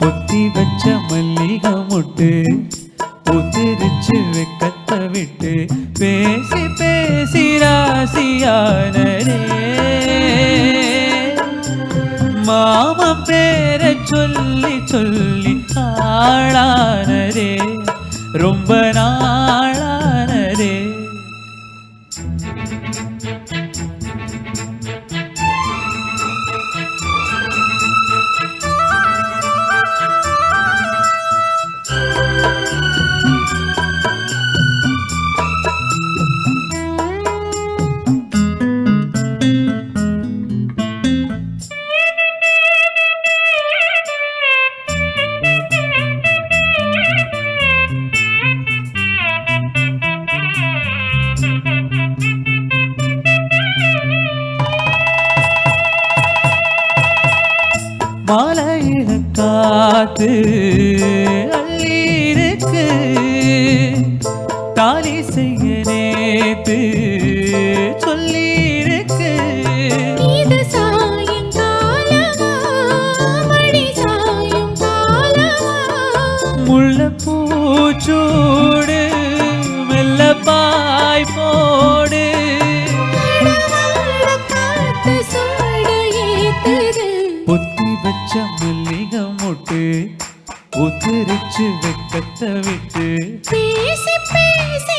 பொத்தி வச்ச மல்லிகை முட்டு புதிரிச்சு வெக்கத்தை விட்டு பேசி பேசி ராசியானரே மாம பேரை சொல்லி சொல்லி ஆளானரே ரொம்ப பார்த்து விட்டு உதிரிச்சு வெக்கத்தை விட்டு பேசி பேசி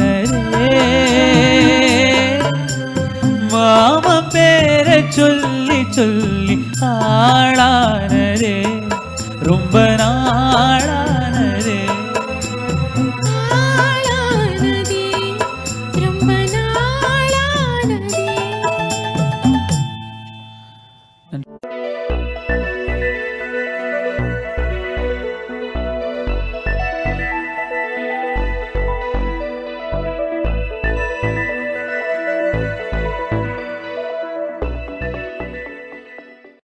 சொல்லி சொல்லி ஆளானதே ரொம்ப நான்